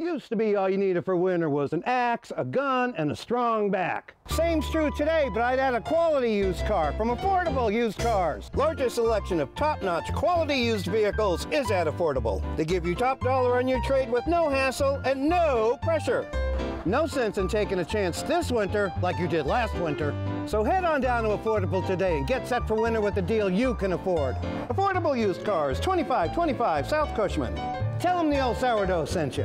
Used to be all you needed for winter was an axe, a gun, and a strong back. Same's true today, but I'd add a quality used car from Affordable Used Cars. Largest selection of top-notch quality used vehicles is at Affordable. They give you top dollar on your trade with no hassle and no pressure. No sense in taking a chance this winter like you did last winter. So head on down to Affordable today and get set for winter with a deal you can afford. Affordable Used Cars, 2525 South Cushman. Tell them the old sourdough sent you.